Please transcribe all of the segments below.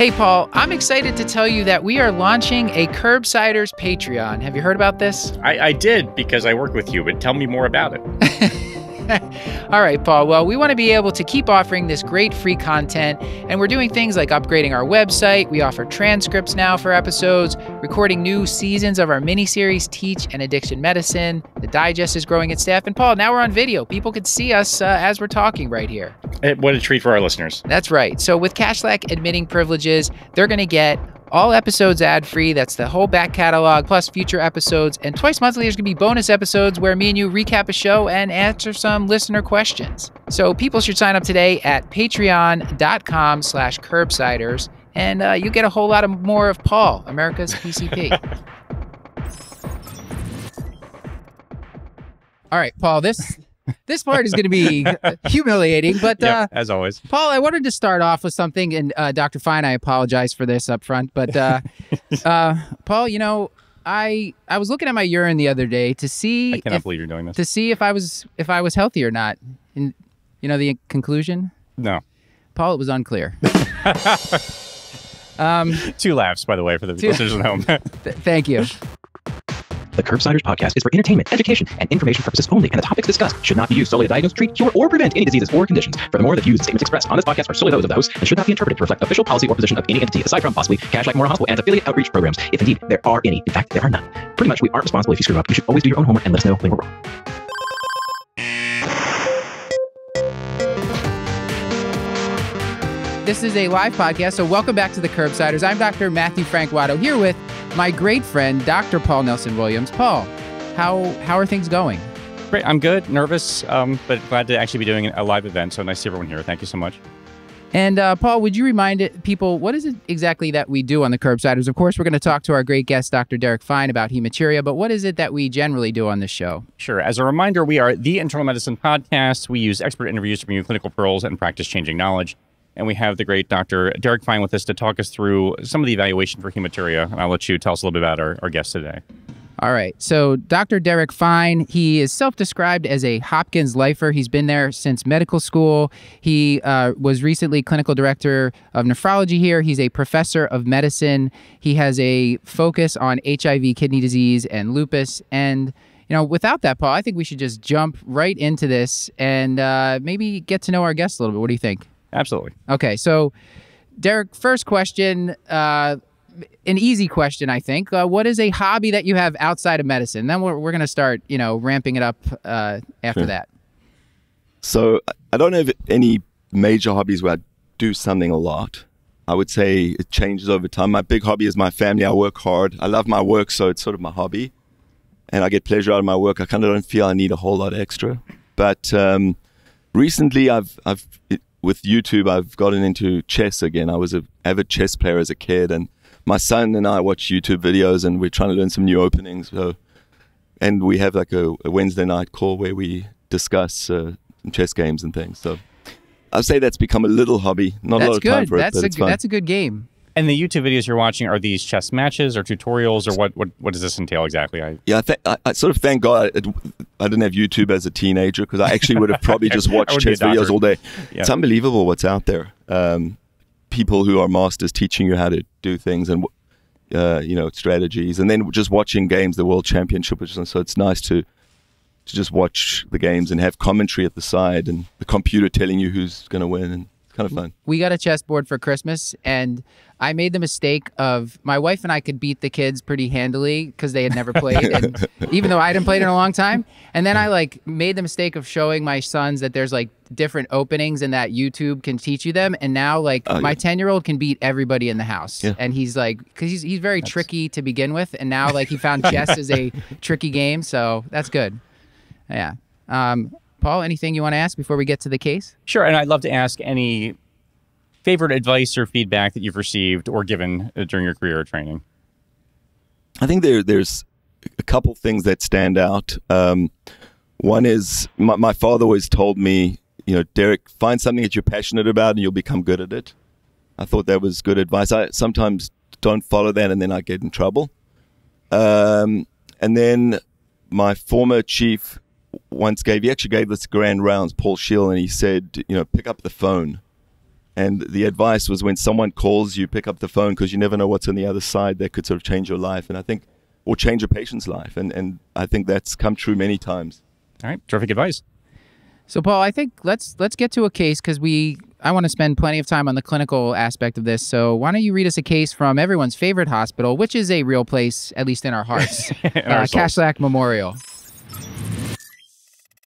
Hey, Paul, I'm excited to tell you that we are launching a Curbsiders Patreon. Have you heard about this? I, I did because I work with you, but tell me more about it. All right, Paul. Well, we want to be able to keep offering this great free content, and we're doing things like upgrading our website. We offer transcripts now for episodes, recording new seasons of our miniseries, Teach and Addiction Medicine. The digest is growing its staff. And, Paul, now we're on video. People can see us uh, as we're talking right here. What a treat for our listeners. That's right. So, with Kashlak admitting privileges, they're going to get all episodes ad free. That's the whole back catalog plus future episodes. And twice monthly, there's going to be bonus episodes where me and you recap a show and answer some listener questions. So people should sign up today at patreon.com slash curbsiders. And uh, you get a whole lot of more of Paul, America's PCP. All right, Paul, this this part is going to be humiliating, but Yeah, uh, as always. Paul, I wanted to start off with something, and uh, Dr. Fine, I apologize for this up front, but uh, uh, Paul, you know, I I was looking at my urine the other day to see I cannot if, believe you're doing this. to see if I was if I was healthy or not. And you know the conclusion, No. Paul, it was unclear. um, Two laughs, by the way, for the listeners at home. th- thank you. The Curbsiders podcast is for entertainment, education, and information purposes only, and the topics discussed should not be used solely to diagnose, treat, cure, or prevent any diseases or conditions. Furthermore, the views and statements expressed on this podcast are solely those of the host and should not be interpreted to reflect official policy or position of any entity, aside from possibly Kashlak Memorial Hospital and affiliate outreach programs, if indeed there are any. In fact, there are none. Pretty much, we aren't responsible if you screw up. You should always do your own homework and let us know when we're wrong. This is a live podcast, so welcome back to the Curbsiders. I'm Dr. Matthew Frank Watto here with my great friend, Dr. Paul Nelson Williams. Paul, how how are things going? Great. I'm good, nervous, um, but glad to actually be doing a live event. So nice to see everyone here. Thank you so much. And uh, Paul, would you remind it- people what is it exactly that we do on the Curbsiders? Of course, we're going to talk to our great guest, Dr. Derek Fine, about hematuria, but what is it that we generally do on this show? Sure. As a reminder, we are the Internal Medicine Podcast. We use expert interviews to bring you clinical pearls and practice changing knowledge. And we have the great Dr. Derek Fine with us to talk us through some of the evaluation for hematuria. And I'll let you tell us a little bit about our, our guest today. All right. So, Dr. Derek Fine, he is self described as a Hopkins lifer. He's been there since medical school. He uh, was recently clinical director of nephrology here. He's a professor of medicine. He has a focus on HIV, kidney disease, and lupus. And you know, without that, Paul, I think we should just jump right into this and uh, maybe get to know our guest a little bit. What do you think? Absolutely. Okay, so Derek, first question, uh, an easy question, I think. Uh, what is a hobby that you have outside of medicine? Then we're, we're going to start, you know, ramping it up uh, after Sure. that. So I- I don't have any major hobbies where I do something a lot. I would say it changes over time. My big hobby is my family. I work hard. I love my work, so it's sort of my hobby, and I get pleasure out of my work. I kind of don't feel I need a whole lot extra. But um, recently, I've I've it, with YouTube, I've gotten into chess again. I was an avid chess player as a kid, and my son and I watch YouTube videos, and we're trying to learn some new openings. So, and we have like a, a Wednesday night call where we discuss uh, chess games and things. So I'd say that's become a little hobby. Not a That's lot of time good. for it, That's but a it's good, fun. that's a good game. And the YouTube videos you're watching, are these chess matches or tutorials or what, what, what does this entail exactly? I, yeah, I, th- I, I sort of thank God I, I didn't have YouTube as a teenager because I actually would have probably just watched would be a chess videos all day. Yeah. It's unbelievable what's out there. Um, people who are masters teaching you how to do things and uh, you know strategies, and then just watching games, the World Championship, which so it's nice to to just watch the games and have commentary at the side and the computer telling you who's going to win, and kind of fun. we got a chessboard for Christmas, and I made the mistake of my wife and I could beat the kids pretty handily because they had never played, and even though I hadn't played in a long time. And then I like made the mistake of showing my sons that there's like different openings and that YouTube can teach you them. And now like Oh, my yeah. ten year old can beat everybody in the house, Yeah. and he's like because he's he's very tricky to begin with, and now like he found chess is a tricky game, so that's good. Yeah. Um, Paul, anything you want to ask before we get to the case? Sure, and I'd love to ask any favorite advice or feedback that you've received or given uh, during your career or training. I think there there's a couple things that stand out. Um, one is my, my father always told me, you know, Derek, find something that you're passionate about and you'll become good at it. I thought that was good advice. I sometimes don't follow that and then I get in trouble. Um, and then my former chief once gave, he actually gave this grand rounds, Paul Scheel, and he said, you know, pick up the phone. And the advice was when someone calls you, pick up the phone because you never know what's on the other side that could sort of change your life. And I think, or change a patient's life. And, and I think that's come true many times. All right, terrific advice. So, Paul, I think let's let's get to a case because we I want to spend plenty of time on the clinical aspect of this. So, why don't you read us a case from everyone's favorite hospital, which is a real place, at least in our hearts, in our uh. Kashlak Memorial.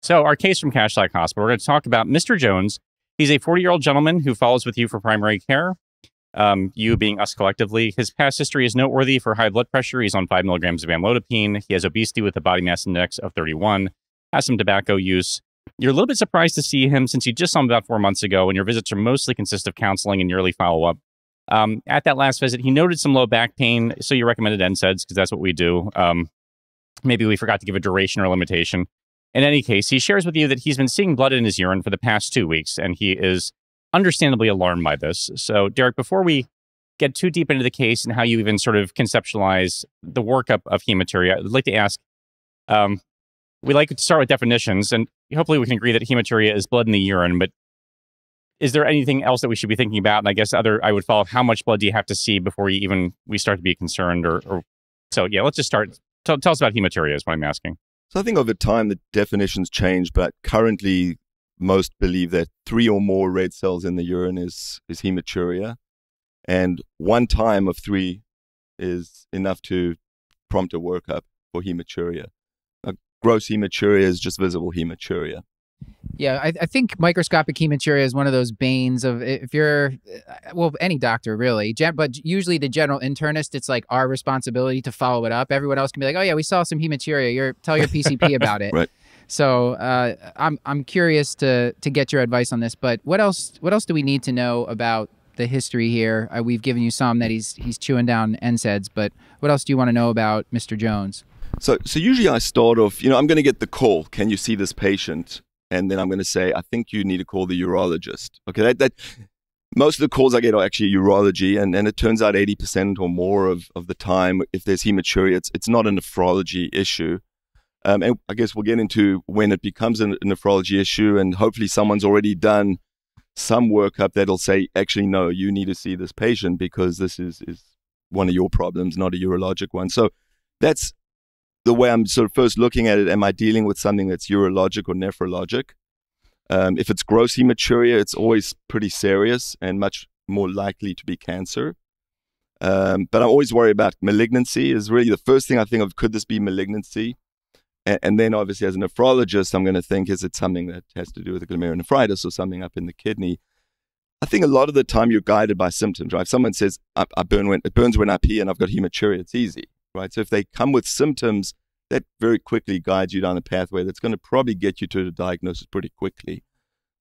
So, our case from Kashlak Hospital, we're going to talk about Mr. Jones. He's a 40 year old gentleman who follows with you for primary care. Um, you being us collectively. His past history is noteworthy for high blood pressure. He's on five milligrams of amlodipine. He has obesity with a body mass index of 31, has some tobacco use. You're a little bit surprised to see him since you just saw him about four months ago, and your visits are mostly consist of counseling and yearly follow up. Um, at that last visit, he noted some low back pain, so you recommended NSAIDs because that's what we do. Um, maybe we forgot to give a duration or limitation. In any case, he shares with you that he's been seeing blood in his urine for the past two weeks, and he is understandably alarmed by this. So, Derek, before we get too deep into the case and how you even sort of conceptualize the workup of hematuria, I'd like to ask um, we like to start with definitions, and hopefully we can agree that hematuria is blood in the urine, but is there anything else that we should be thinking about? And I guess other I would follow how much blood do you have to see before you even we start to be concerned or, or so yeah, let's just start. Tell, tell us about hematuria is what I'm asking. So I think over time the definitions change, but currently most believe that three or more red cells in the urine is, is hematuria. And one time of three is enough to prompt a workup for hematuria. Now, gross hematuria is just visible hematuria. Yeah, I, I think microscopic hematuria is one of those banes of if you're, well, any doctor really, but usually the general internist, it's like our responsibility to follow it up. Everyone else can be like, oh yeah, we saw some hematuria. You're tell your PCP about it. Right. So uh, I'm I'm curious to to get your advice on this. But what else what else do we need to know about the history here? Uh, we've given you some that he's he's chewing down NSAIDs, but what else do you want to know about Mr. Jones? So, so usually I start off, you know, I'm going to get the call. Can you see this patient? And then I'm going to say, I think you need to call the urologist. Okay, that, that most of the calls I get are actually urology, and, and it turns out 80% or more of, of the time, if there's hematuria, it's, it's not a nephrology issue. Um, and I guess we'll get into when it becomes a, nephrology issue, and hopefully someone's already done some workup that'll say, actually, no, you need to see this patient because this is, is one of your problems, not a urologic one. So that's the way I'm sort of first looking at it. Am I dealing with something that's urologic or nephrologic? Um, if it's gross hematuria, it's always pretty serious and much more likely to be cancer. Um, but I'm always worried about malignancy. Is really the first thing I think of. Could this be malignancy? And, and then, obviously, as a nephrologist, I'm going to think: Is it something that has to do with glomerulonephritis or something up in the kidney? I think a lot of the time you're guided by symptoms, right? If someone says, I, I burn when, it burns when I pee and I've got hematuria, it's easy, right? So if they come with symptoms, that very quickly guides you down a pathway that's going to probably get you to the diagnosis pretty quickly.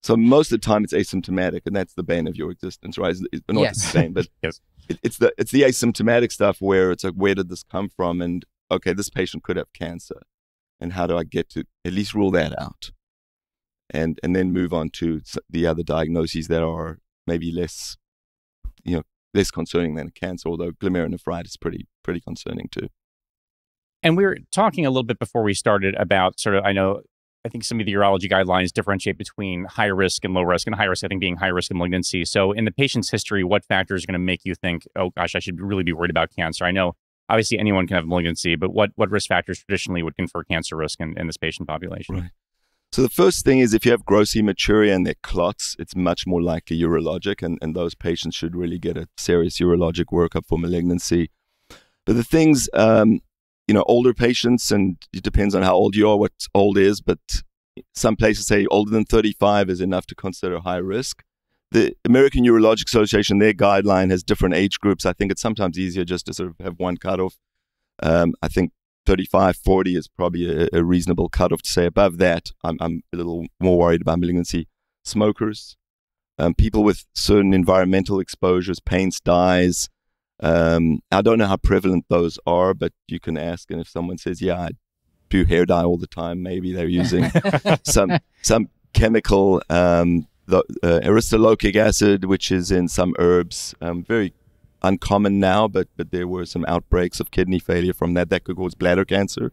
So most of the time it's asymptomatic, and that's the bane of your existence, right? It's, it's not Yes. the same, but Yes. it, it's the it's the asymptomatic stuff where it's like, where did this come from? And okay, this patient could have cancer, and how do I get to at least rule that out? And and then move on to the other diagnoses that are maybe less, you know, less concerning than cancer. Although glomerulonephritis is pretty pretty concerning too. And we were talking a little bit before we started about sort of, I know, I think some of the urology guidelines differentiate between high risk and low risk, and high risk, I think, being high risk of malignancy. So, in the patient's history, what factors are going to make you think, oh gosh, I should really be worried about cancer? I know, obviously, anyone can have malignancy, but what, what risk factors traditionally would confer cancer risk in, in this patient population? Right. So the first thing is if you have gross hematuria and they're clots, it's much more likely urologic, and, and those patients should really get a serious urologic workup for malignancy. But the things, um, you know, older patients, and it depends on how old you are, what old is, but some places say older than 35 is enough to consider high risk. The American Urologic Association, their guideline has different age groups. I think it's sometimes easier just to sort of have one cutoff. Um, I think 35, 40 is probably a, a reasonable cutoff to say. Above that, I'm, I'm a little more worried about malignancy. Smokers, um, people with certain environmental exposures, paints, dyes. Um, I don't know how prevalent those are, but you can ask. And if someone says, yeah, I do hair dye all the time, maybe they're using some some chemical, um, the, uh, aristolochic acid, which is in some herbs, um, very uncommon now, but but there were some outbreaks of kidney failure from that that could cause bladder cancer.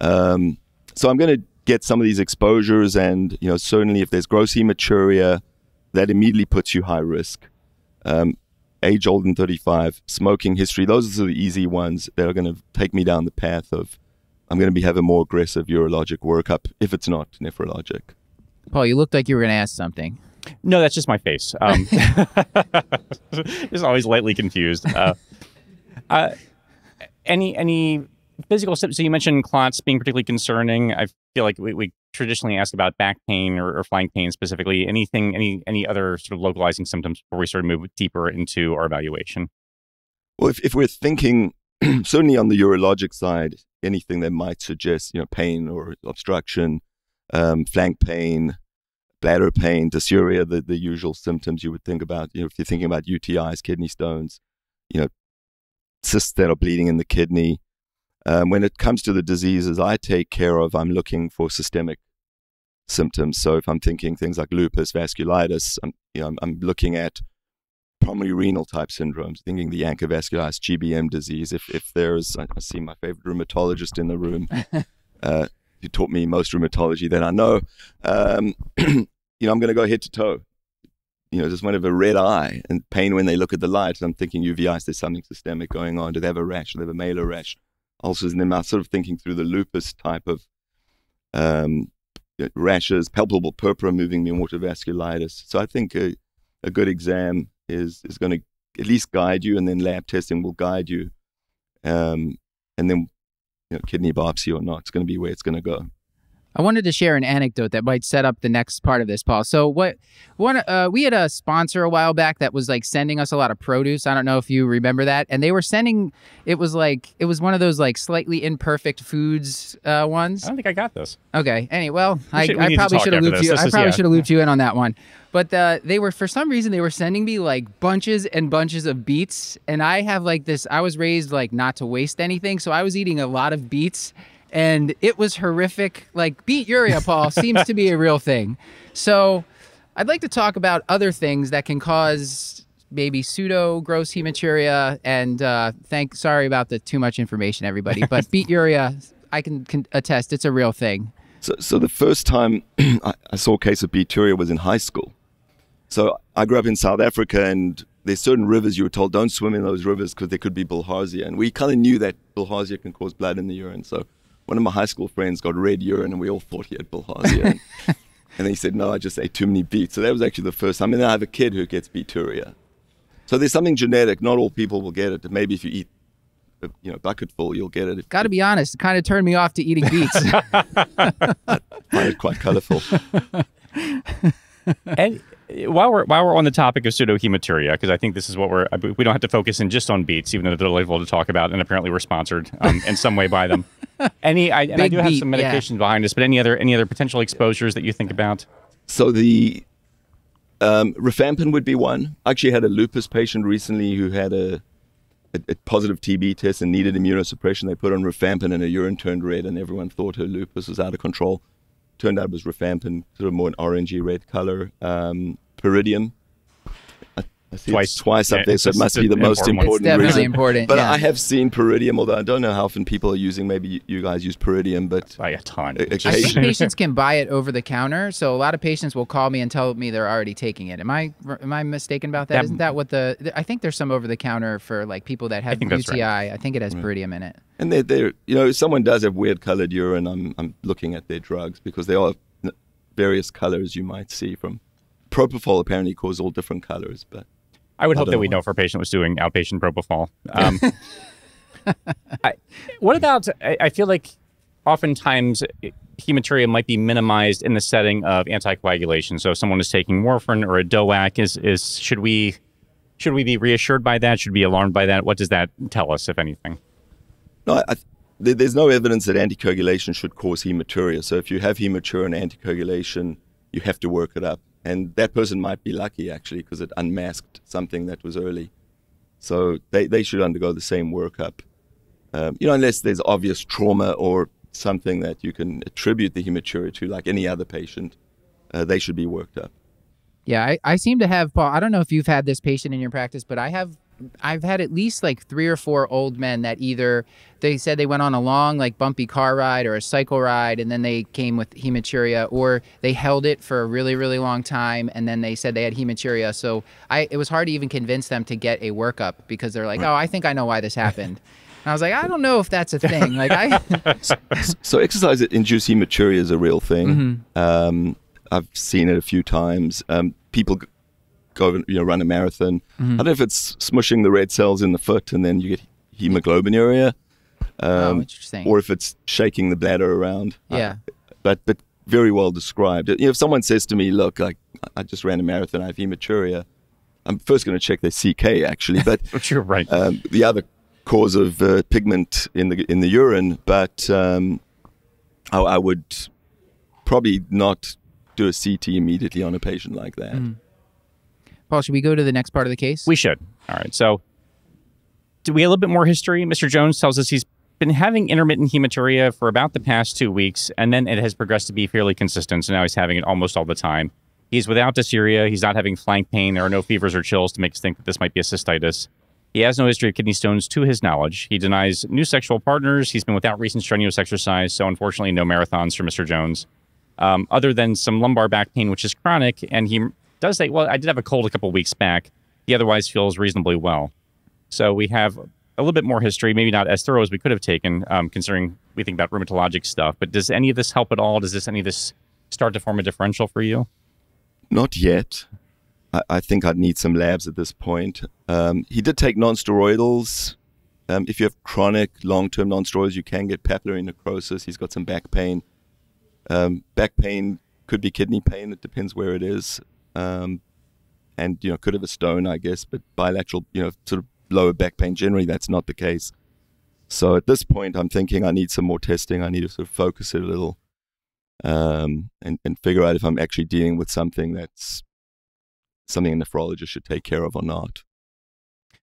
Um, so I'm going to get some of these exposures, and you know certainly if there's gross hematuria, that immediately puts you high risk. Um, age older than 35, smoking history, those are the easy ones that are going to take me down the path of I'm going to be having more aggressive urologic workup if it's not nephrologic. Paul, you looked like you were going to ask something. No, that's just my face. Um, just always lightly confused. Uh, uh, any any physical symptoms? So you mentioned clots being particularly concerning. I feel like we, we traditionally ask about back pain or, or, flank pain specifically. Anything, any any other sort of localizing symptoms before we sort of move deeper into our evaluation? Well, if, if we're thinking certainly on the urologic side, anything that might suggest you know pain or obstruction, um, flank pain, bladder pain, dysuria, the, the usual symptoms you would think about. You know, if you're thinking about UTIs, kidney stones, you know, cysts that are bleeding in the kidney. Um, when it comes to the diseases I take care of, I'm looking for systemic symptoms. So if I'm thinking things like lupus, vasculitis, I'm, you know, I'm, I'm looking at pulmonary renal type syndromes, thinking the ANCA vasculitis, GBM disease. If if there's, I, see my favorite rheumatologist in the room, uh, who taught me most rheumatology that I know. Um, you know, I'm going to go head to toe. You know, just one of a red eye and pain when they look at the light. I'm thinking uveitis. There's something systemic going on. Do they have a rash? Do they have a malar rash? Ulcers in their mouth. Sort of thinking through the lupus type of um, rashes, palpable purpura moving me water vasculitis. So I think a, a good exam is is going to at least guide you, and then lab testing will guide you. Um, and then you know, kidney biopsy or not, it's going to be where it's going to go. I wanted to share an anecdote that might set up the next part of this, Paul. So what one uh, we had a sponsor a while back that was like sending us a lot of produce. I don't know if you remember that, and they were sending it was like it was one of those like slightly imperfect foods uh, ones. I don't think I got this. Okay. Anyway, well, I, I, probably should have looped you. This I probably yeah. should have looped you in on that one. But uh, they were for some reason they were sending me like bunches and bunches of beets, and I have like this. I was raised like not to waste anything, so I was eating a lot of beets and it was horrific. Like urea, Paul, seems to be a real thing. So I'd like to talk about other things that can cause maybe pseudo gross hematuria. And uh, thank, sorry about the too much information, everybody, but beeturia, I can, can, attest it's a real thing. So, so the first time I saw a case of beeturia was in high school. So I grew up in South Africa, and there's certain rivers you were told don't swim in those rivers because there could be bilharzia, and we kind of knew that bilharzia can cause blood in the urine. So one of my high school friends got red urine, and we all thought he had bilharzia. and, and he said, "No, I just ate too many beets." So that was actually the first time. And then I have a kid who gets beeturia. So there's something genetic. Not all people will get it. Maybe if you eat, a, you know, bucketful, you'll get it. Got to be honest, it kind of turned me off to eating beets. I find it quite colorful. and while we're while we're on the topic of pseudohematuria, because I think this is what we're we don't have to focus in just on beets, even though they're delightful to talk about, and apparently we're sponsored um, in some way by them. Any, I, and I do have some medications yeah. behind us, but any other any other potential exposures that you think about? So the um, rifampin would be one. I actually had a lupus patient recently who had a, a, a, positive TB test and needed immunosuppression. They put on rifampin and her urine turned red, and everyone thought her lupus was out of control. Turned out it was rifampin, sort of more an orangey red color. Um, twice, twice up there, so it must be the most important, important definitely reason. important. But yeah. I have seen Pyridium, although I don't know how often people are using. Maybe you guys use Pyridium, but by a ton. I think patients can buy it over the counter. So a lot of patients will call me and tell me they're already taking it. Am I am I mistaken about that? that Isn't that what the? I think there's some over the counter for like people that have I UTI. Right. I think it has right. Pyridium in it. And they're, they're you know if someone does have weird colored urine, I'm I'm looking at their drugs because they are various colors you might see from propofol apparently cause all different colors, but I would hope that we know if our patient was doing outpatient propofol. Um, I, what about? I, I, feel like oftentimes hematuria might be minimized in the setting of anticoagulation. So if someone is taking warfarin or a DOAC, is is should we should we be reassured by that? Should we be alarmed by that? What does that tell us, if anything? No, I, there's no evidence that anticoagulation should cause hematuria. So if you have hematuria and anticoagulation, you have to work it up. And that person might be lucky actually because it unmasked something that was early. So they, they should undergo the same workup. Um, you know, unless there's obvious trauma or something that you can attribute the hematuria to, like any other patient, uh, they should be worked up. Yeah, I, I seem to have, Paul, I don't know if you've had this patient in your practice, but I have I've had at least like three or four old men that either they said they went on a long like bumpy car ride or a cycle ride and then they came with hematuria or they held it for a really really long time and then they said they had hematuria so I it was hard to even convince them to get a workup because they're like oh I think I know why this happened and I was like I don't know if that's a thing like I So exercise induced hematuria is a real thing. Mm-hmm. Um, I've seen it a few times. Um, people go you know run a marathon. Mm-hmm. I don't know if it's smushing the red cells in the foot and then you get hemoglobinuria, oh um, interesting or if it's shaking the bladder around. Yeah but but very well described. You know, if someone says to me, "Look, I I just ran a marathon. I have hematuria," I'm first going to check their CK actually, but You're right. um, the other cause of uh, pigment in the in the urine. But um, I, I would probably not do a CT immediately on a patient like that. Mm-hmm. Paul should we go to the next part of the case We should. All right. So, do we have a little bit more history? Mr. Jones tells us he's been having intermittent hematuria for about the past two weeks, and then it has progressed to be fairly consistent. So now he's having it almost all the time. He's without dysuria. He's not having flank pain. There are no fevers or chills to make us think that this might be a cystitis. He has no history of kidney stones to his knowledge. He denies new sexual partners. He's been without recent strenuous exercise. So, unfortunately, no marathons for Mr. Jones, um, other than some lumbar back pain, which is chronic. And he does say, Well, I did have a cold a couple weeks back. He otherwise feels reasonably well. So we have a little bit more history, maybe not as thorough as we could have taken, um, considering we think about rheumatologic stuff. But does any of this help at all? Does this any of this start to form a differential for you? Not yet. I, I think I'd need some labs at this point. Um, he did take non-steroidals. Um, if you have chronic, long-term non-steroidals, you can get papillary necrosis. He's got some back pain. Um, back pain could be kidney pain. It depends where it is. Um, and you know, could have a stone, I guess. But bilateral, you know, sort of lower back pain. Generally, that's not the case. So at this point, I'm thinking I need some more testing. I need to sort of focus it a little um, and, and figure out if I'm actually dealing with something that's something a nephrologist should take care of or not.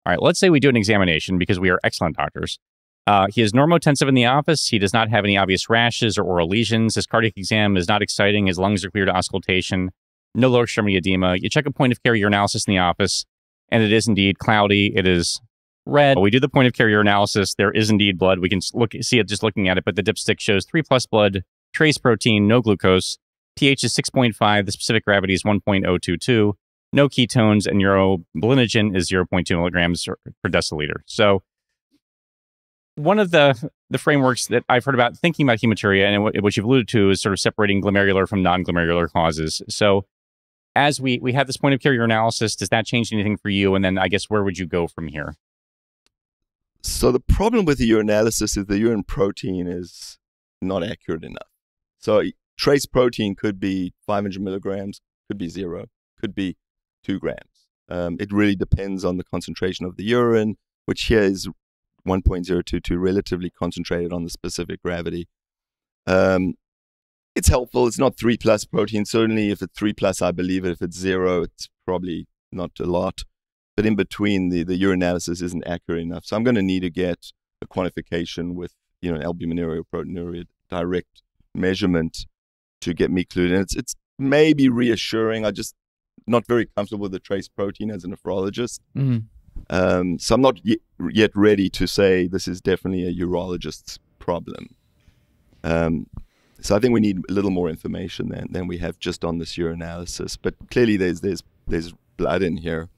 All right, let's say we do an examination because we are excellent doctors. Uh, he is normotensive in the office. He does not have any obvious rashes or oral lesions. His cardiac exam is not exciting. His lungs are clear to auscultation. No lower extremity edema. You check a point of care urinalysis in the office, and it is indeed cloudy. It is red. We do the point of care urinalysis. There is indeed blood. We can look see it just looking at it, but the dipstick shows three plus blood, trace protein, no glucose. pH is 6.5. The specific gravity is 1.022. No ketones, and urobilinogen is 0.2 milligrams per deciliter. So one of the the frameworks that I've heard about thinking about hematuria and what, what you've alluded to is sort of separating glomerular from non-glomerular causes. So as we we have this point of care analysis, does that change anything for you? And then I guess where would you go from here? So the problem with the urinalysis is the urine protein is not accurate enough. So trace protein could be 500 milligrams, could be zero, could be two grams. Um, it really depends on the concentration of the urine, which here is 1.022, relatively concentrated on the specific gravity. Um, it's helpful. It's not three plus protein. Certainly, if it's three plus, I believe it. If it's zero, it's probably not a lot. But in between, the, the urinalysis isn't accurate enough. So I'm going to need to get a quantification with you know an albuminuria or proteinuria direct measurement to get me clued And It's it's maybe reassuring. I just not very comfortable with the trace protein as a nephrologist. hmm Um, so I'm not y- yet ready to say this is definitely a urologist's problem. Um, so I think we need a little more information than, than we have just on this urinalysis. But clearly, there's there's there's blood in here,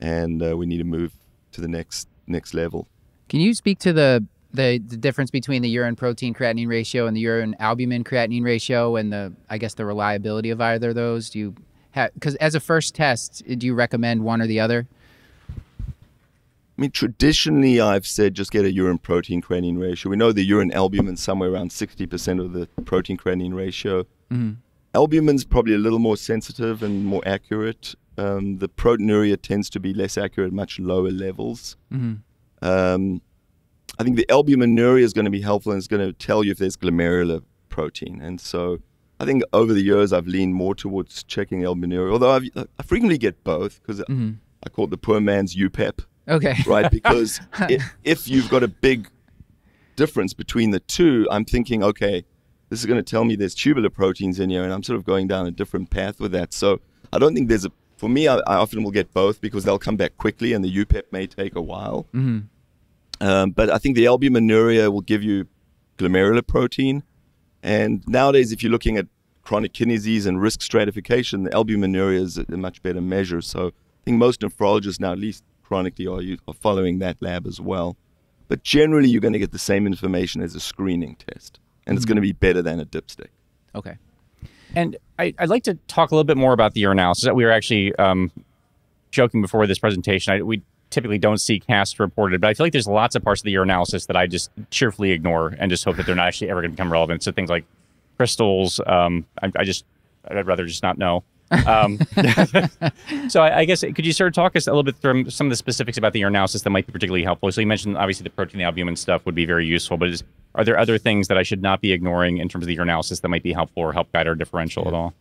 and uh, we need to move to the next next level. Can you speak to the, the the difference between the urine protein creatinine ratio and the urine albumin creatinine ratio, and the I guess the reliability of either of those? Do you have because as a first test, do you recommend one or the other? I mean, traditionally, I've said just get a urine protein creatinine ratio. We know the urine albumin is somewhere around 60% of the protein creatinine ratio. Mm-hmm. Albumin's probably a little more sensitive and more accurate. Um, the proteinuria tends to be less accurate at much lower levels. Mm-hmm. Um, I think the albuminuria is going to be helpful and it's going to tell you if there's glomerular protein. And so I think over the years I've leaned more towards checking albuminuria, although I've, I frequently get both because Mm-hmm. I call it the poor man's UPEP Okay. right? Because i if you've got a big difference between the two, I'm thinking, okay, this is going to tell me there's tubular proteins in here, and I'm sort of going down a different path with that. So I don't think there's a for me, I, I, often will get both because they'll come back quickly, and the UPEP may take a while. Mm-hmm. Um, but I think the albuminuria will give you glomerular protein, and nowadays, if you're looking at chronic kidney disease and risk stratification, the albuminuria is a, a much better measure. So I think most nephrologists now, at least chronically, are, are following that lab as well. But generally, you're going to get the same information as a screening test, and mm-hmm. it's going to be better than a dipstick. Okay. And I, would like to talk a little bit more about the urinalysis. That we were actually um, joking before this presentation. I, we typically don't see casts reported, but I feel like there's lots of parts of the urinalysis that I just cheerfully ignore and just hope that they're not actually ever going to become relevant. So things like crystals, um, I, I, just I'd rather just not know. Um, so I, I, guess could you sort of talk us a little bit through some of the specifics about the urinalysis that might be particularly helpful? So you mentioned obviously the protein, the albumin stuff would be very useful, but is, are there other things that I should not be ignoring in terms of the urinalysis that might be helpful or help guide our differential yeah. at all?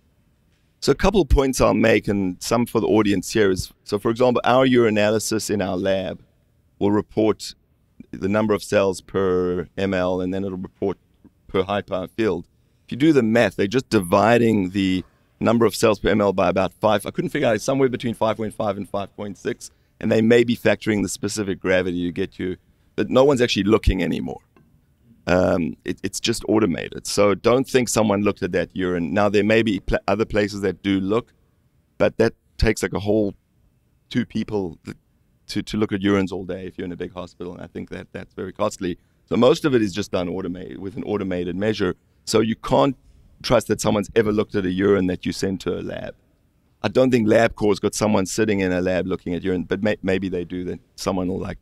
So a couple of points I'll make, and some for the audience here is so. For example, our urinalysis in our lab will report the number of cells per ml, and then it'll report per high power field. If you do the math, they're just dividing the number of cells per ml by about five. I couldn't figure out it's somewhere between 5.5 and 5.6, and they may be factoring the specific gravity to get you, but no one's actually looking anymore. Um, it, it's just automated. So don't think someone looked at that urine. Now there may be pl- other places that do look, but that takes like a whole two people to, to look at urines all day if you're in a big hospital, and I think that that's very costly. So most of it is just done automated with an automated measure. So you can't trust that someone's ever looked at a urine that you send to a lab. I don't think LabCorp's got someone sitting in a lab looking at urine, but may, maybe they do. That someone will like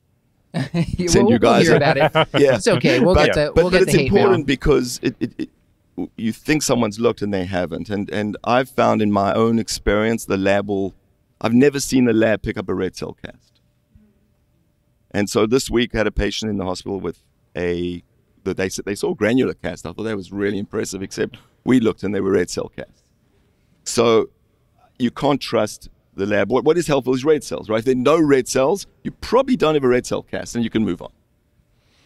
send we'll, you guys. We'll about it. yeah, it's okay. We'll but, get the. But, we'll but it's important mail. because it, it, it, you think someone's looked and they haven't, and and I've found in my own experience the lab will. I've never seen the lab pick up a red cell cast. And so this week I had a patient in the hospital with a that they said they saw granular cast. I thought that was really impressive, except we looked and they were red cell casts. So you can't trust the lab. What, what is helpful is red cells, right? If there are no red cells, you probably don't have a red cell cast and you can move on.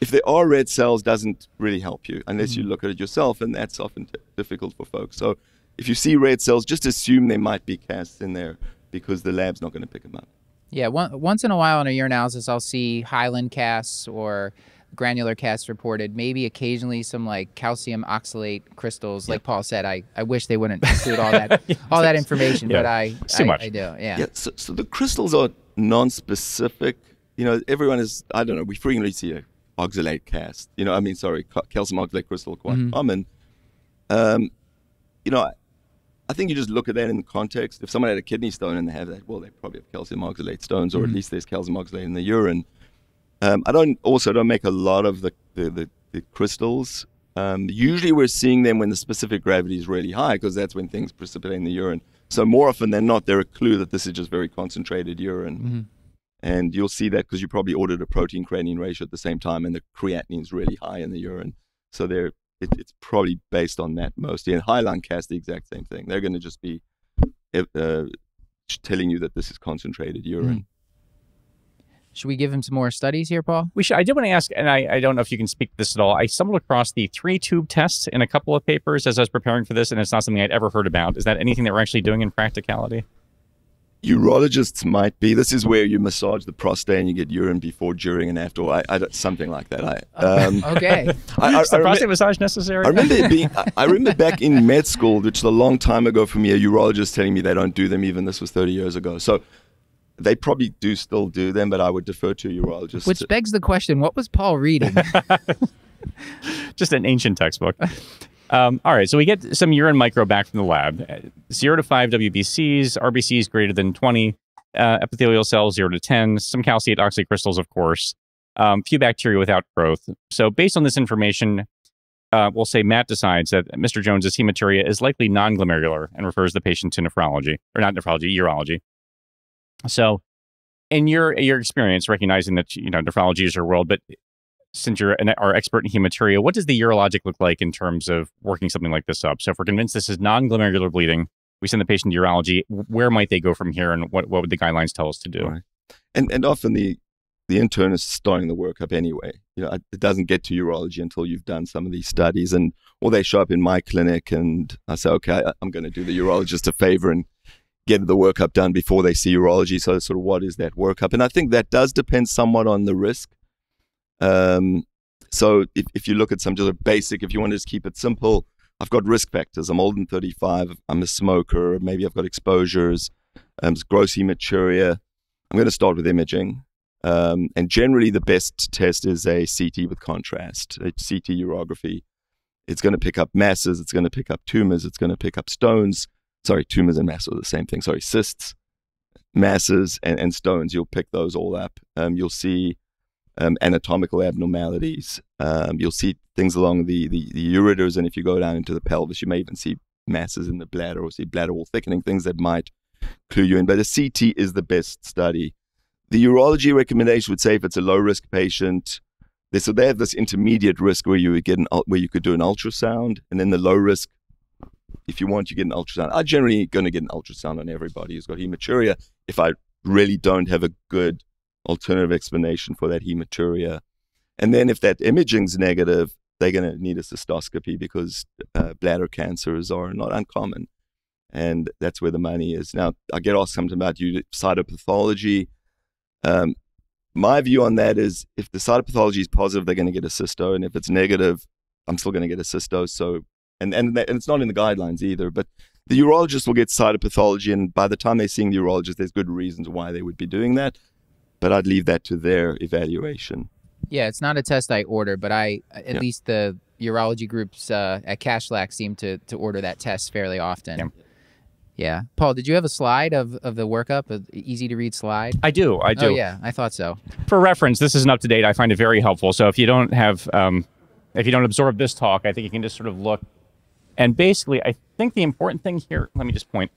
If there are red cells, doesn't really help you unless you mm. look at it yourself, and that's often t- difficult for folks. So if you see red cells, just assume there might be casts in there because the lab's not going to pick them up. Yeah, one, once in a while in a urinalysis, I'll see hyaline casts or granular casts reported. Maybe occasionally some like calcium oxalate crystals. Yep. Like Paul said, I, I wish they wouldn't include all that all that information, yeah. but I too I, much. I do. Yeah. Yeah. So, so the crystals are non-specific. You know, everyone is. I don't know. We frequently see a oxalate cast. You know, I mean, sorry, calcium oxalate crystal quite mm-hmm. common. Um, you know, I think you just look at that in the context. If someone had a kidney stone and they have that, well, they probably have calcium oxalate stones, or mm-hmm. at least there's calcium oxalate in the urine. Um, I don't also don't make a lot of the the, the, the crystals. Um, usually, we're seeing them when the specific gravity is really high because that's when things precipitate in the urine. So more often than not, they're a clue that this is just very concentrated urine. Mm-hmm. And you'll see that because you probably ordered a protein creatinine ratio at the same time, and the creatinine is really high in the urine. So they're it, it's probably based on that mostly. And hyaline cast the exact same thing. They're going to just be uh, telling you that this is concentrated urine. Mm. Should we give him some more studies here, Paul? We should. I did want to ask, and I, I don't know if you can speak to this at all. I stumbled across the three tube tests in a couple of papers as I was preparing for this, and it's not something I'd ever heard about. Is that anything that we're actually doing in practicality? Urologists might be. This is where you massage the prostate and you get urine before, during, and after. I, I something like that. I, um, okay. I, I, is the prostate massage necessary? I remember being. I remember back in med school, which is a long time ago for me, a urologist telling me they don't do them. Even this was thirty years ago. So they probably do still do them, but I would defer to a urologist. Which begs the question: What was Paul reading? Just an ancient textbook. Um, all right, so we get some urine micro back from the lab. Zero to five WBCs, RBCs greater than 20, uh, epithelial cells zero to 10, some calcium oxalate crystals, of course, um, few bacteria without growth. So, based on this information, uh, we'll say Matt decides that Mr. Jones's hematuria is likely non glomerular and refers the patient to nephrology, or not nephrology, urology. So, in your your experience, recognizing that you know nephrology is your world, but eh, since you're an, our expert in hematuria, what does the urologic look like in terms of working something like this up? So, if we're convinced this is non-glomerular bleeding, we send the patient to urology. Where might they go from here, and what what would the guidelines tell us to do? Right. And and often the the intern is starting the workup anyway. You know, it doesn't get to urology until you've done some of these studies, and or they show up in my clinic, and I say, okay, I'm going to do the urologist a favor and get the workup done before they see urology. So, sort of, what is that workup? And I think that does depend somewhat on the risk. Um, so, if, if you look at some just basic, if you want to just keep it simple, I've got risk factors. I'm older than 35. I'm a smoker. Maybe I've got exposures, um, gross hematuria. I'm going to start with imaging. Um, and generally, the best test is a CT with contrast, a CT urography. It's going to pick up masses, it's going to pick up tumors, it's going to pick up stones. Sorry, tumors and masses are the same thing. Sorry, cysts, masses, and, and stones. You'll pick those all up. Um, you'll see um, anatomical abnormalities. Um, you'll see things along the, the, the ureters, and if you go down into the pelvis, you may even see masses in the bladder or see bladder wall thickening, things that might clue you in. But a CT is the best study. The urology recommendation would say if it's a low risk patient, they, so they have this intermediate risk where you would get an where you could do an ultrasound, and then the low risk, if you want, you get an ultrasound. I'm generally going to get an ultrasound on everybody who's got hematuria if I really don't have a good alternative explanation for that hematuria. And then if that imaging's negative, they're going to need a cystoscopy because uh, bladder cancers are not uncommon. And that's where the money is. Now, I get asked something about you cytopathology. Um, my view on that is if the cytopathology is positive, they're going to get a cysto. And if it's negative, I'm still going to get a cysto. So, and, and, and it's not in the guidelines either, but the urologist will get cytopathology. And by the time they're seeing the urologist, there's good reasons why they would be doing that but I'd leave that to their evaluation. Yeah, it's not a test I order, but I at yeah. least the urology groups uh, at Kashlak seem to to order that test fairly often. Yeah. yeah. Paul, did you have a slide of, of the workup, an easy to read slide? I do. I do. Oh, yeah, I thought so. For reference, this isn't up to date. I find it very helpful. So if you don't have, um, if you don't absorb this talk, I think you can just sort of look. And basically, I think the important thing here, let me just point.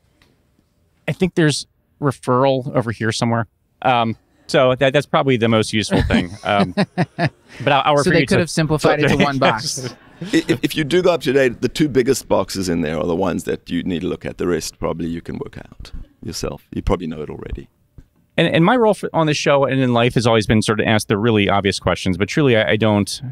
I think there's referral over here somewhere. Um, so that, that's probably the most useful thing. Um, but I'll, I'll so they could to, have simplified so, it to one box. if, if, you do go UpToDate, the two biggest boxes in there are the ones that you need to look at. The rest probably you can work out yourself. You probably know it already. And, and my role for, on the show and in life has always been sort of ask the really obvious questions, but truly I, I don't.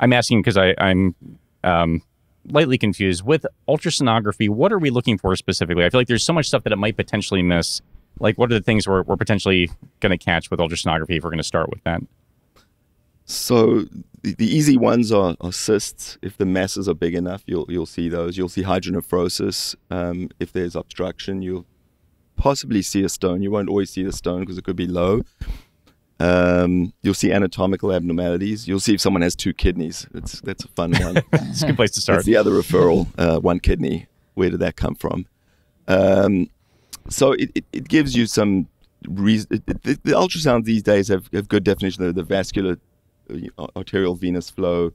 I'm asking because I'm um, lightly confused. With ultrasonography. What are we looking for specifically? I feel like there's so much stuff that it might potentially miss. Like what are the things we're, we're potentially going to catch with ultrasonography if we're going to start with that? So the, the easy ones are, are, cysts. If the masses are big enough you'll you'll see those. You'll see hydronephrosis. Um, if there's obstruction you'll possibly see a stone. You won't always see the stone because it could be low um, you'll see anatomical abnormalities. You'll see if someone has two kidneys. It's that's a fun one. it's a good place to start. That's the other referral. Uh, one kidney. Where did that come from? Um, so it, it, it, gives you some reason. The, the, ultrasounds these days have, have good definition of the vascular uh, arterial venous flow,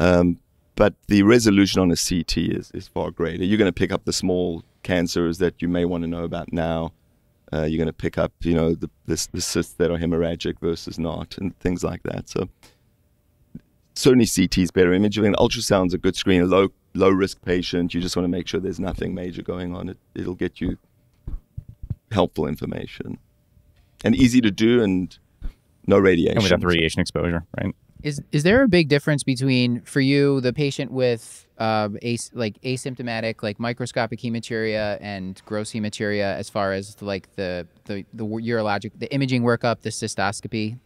um, but the resolution on a CT is, is far greater. You're going to pick up the small cancers that you may want to know about now. Uh, you're going to pick up, you know, the, the, the cysts that are hemorrhagic versus not, and things like that. So certainly CT is better imaging. Ultrasound's a good screen. A low low risk patient, you just want to make sure there's nothing major going on. It, it'll get you helpful information and easy to do and no radiation. And without the radiation exposure, right? Is is there a big difference between for you the patient with uh, as, like asymptomatic like microscopic hematuria and gross hematuria as far as like the the the urologic the imaging workup the cystoscopy?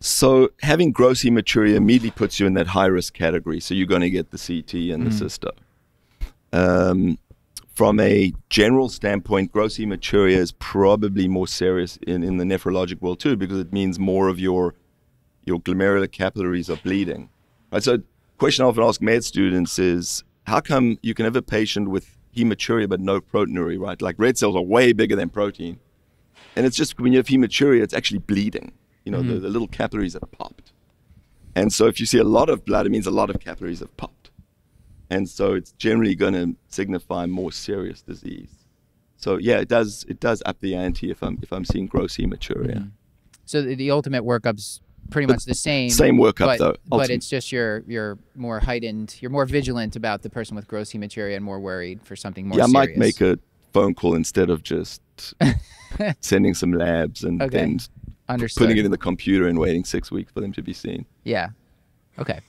So having gross hematuria immediately puts you in that high risk category. So you're going to get the CT and mm. the cysto. Um, from a general standpoint, gross hematuria is probably more serious in, in the nephrologic world too, because it means more of your your glomerular capillaries are bleeding. Right. So, question I often ask med students is, how come you can have a patient with hematuria but no proteinuria? Right, like red cells are way bigger than protein, and it's just when you have hematuria, it's actually bleeding. You know, mm-hmm. the, the little capillaries have popped, and so if you see a lot of blood, it means a lot of capillaries have popped and so it's generally going to signify more serious disease. So yeah, it does it does up the ante if I'm if I'm seeing gross hematuria. Mm-hmm. So the, the, ultimate workup's pretty much the same. Same workup but, though. Ultimate. But it's just you're you're more heightened. You're more vigilant about the person with gross hematuria and more worried for something more. Yeah, I serious. might make a phone call instead of just sending some labs and okay. then Understood. putting it in the computer and waiting six weeks for them to be seen. Yeah. Okay.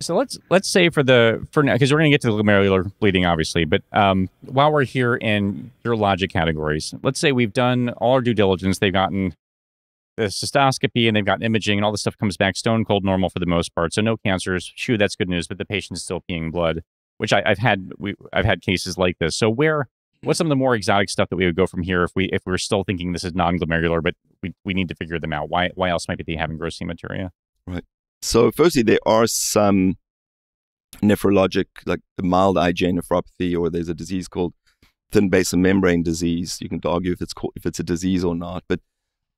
So let's let's say for the for now because we're going to get to the glomerular bleeding obviously, but um, while we're here in urologic categories, let's say we've done all our due diligence. They've gotten the cystoscopy and they've got imaging and all this stuff comes back stone cold normal for the most part. So no cancers. Shoo, that's good news. But the patient's still peeing blood, which I, have had. We, I've had cases like this. So where what's some of the more exotic stuff that we would go from here if we if we're still thinking this is non-glomerular, but we, we need to figure them out. Why why else might they having gross hematuria? Right. So firstly, there are some nephrologic, like mild IgA nephropathy, or there's a disease called thin basement membrane disease. You can argue if it's called, if it's a disease or not, but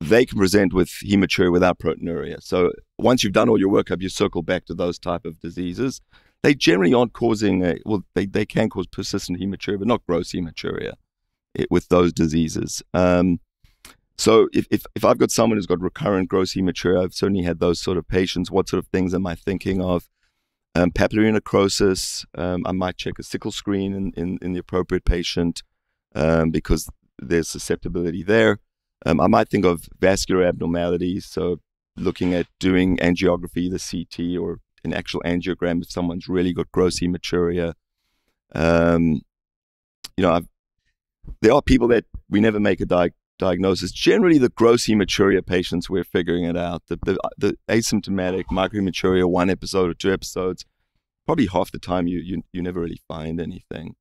they can present with hematuria without proteinuria. So once you've done all your workup, you circle back to those type of diseases. They generally aren't causing a well, they, they can cause persistent hematuria, but not gross hematuria it, with those diseases. Um, so if, if, if I've got someone who's got recurrent gross hematuria, I've certainly had those sort of patients. What sort of things am I thinking of? Um, papillary necrosis. Um, I might check a sickle screen in, in, in the appropriate patient um, because there's susceptibility there. Um, I might think of vascular abnormalities. So looking at doing angiography, the CT, or an actual angiogram if someone's really got gross hematuria. Um, you know, I've, there are people that we never make a di- diagnosis. Generally, the gross hematuria patients, we're figuring it out. The, the, the asymptomatic microhematuria, one episode or two episodes, probably half the time you, you, you never really find anything.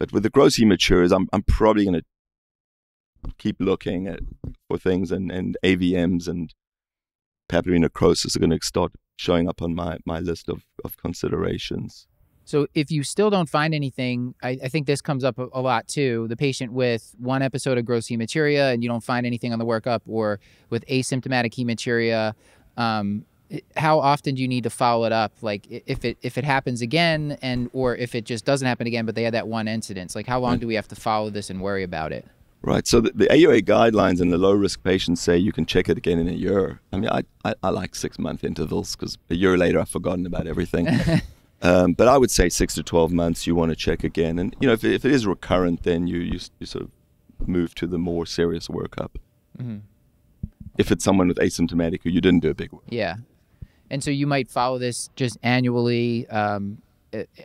But with the gross hematurias, I'm, I'm probably going to keep looking at for things, and, and AVMs and papillary necrosis are going to start showing up on my, my list of, of considerations. So if you still don't find anything, I, I think this comes up a, a, lot too. The patient with one episode of gross hematuria and you don't find anything on the workup, or with asymptomatic hematuria, um, how often do you need to follow it up? Like if it if it happens again, and or if it just doesn't happen again, but they had that one incident, like how long do we have to follow this and worry about it? Right. So the, the AUA guidelines and the low risk patients say you can check it again in a year. I mean, I I, I like six month intervals because a year later I've forgotten about everything. Um, but I would say six to 12 months, you want to check again. And, you know, if, if it is recurrent, then you, you, you sort of move to the more serious workup. Mm-hmm. If it's someone with asymptomatic who you didn't do a big one. Yeah. And so you might follow this just annually. Um,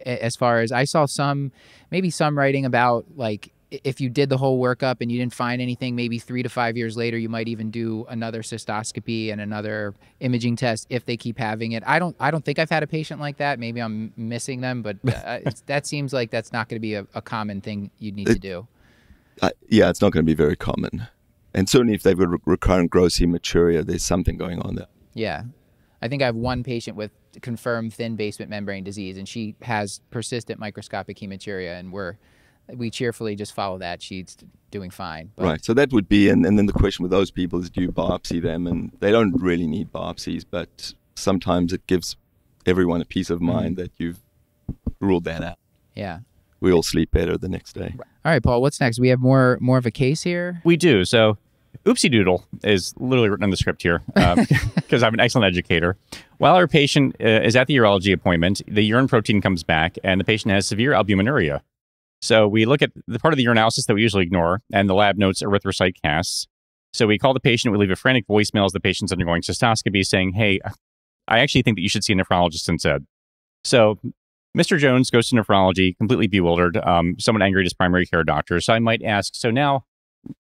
as far as I saw some, maybe some writing about like if you did the whole workup and you didn't find anything, maybe three to five years later, you might even do another cystoscopy and another imaging test if they keep having it. I don't, I don't think I've had a patient like that. Maybe I'm missing them, but uh, that seems like that's not going to be a, a, common thing you'd need it, to do. Uh, yeah, it's not going to be very common, and certainly if they've got recurrent gross hematuria, there's something going on there. Yeah, I think I have one patient with confirmed thin basement membrane disease, and she has persistent microscopic hematuria, and we're we cheerfully just follow that. She's doing fine. But. Right. So that would be, and, and then the question with those people is do you biopsy them? And they don't really need biopsies, but sometimes it gives everyone a peace of mind mm-hmm. that you've ruled that out. Yeah. We all sleep better the next day. All right, Paul, what's next? We have more more of a case here? We do. So Oopsie Doodle is literally written in the script here because um, I'm an excellent educator. While our patient uh, is at the urology appointment, the urine protein comes back and the patient has severe albuminuria. So we look at the part of the urinalysis that we usually ignore, and the lab notes erythrocyte casts. So we call the patient, we leave a frantic voicemail as the patient's undergoing cystoscopy saying, Hey, I actually think that you should see a nephrologist instead. So Mr. Jones goes to nephrology, completely bewildered, um, someone angry at his primary care doctor. So I might ask, so now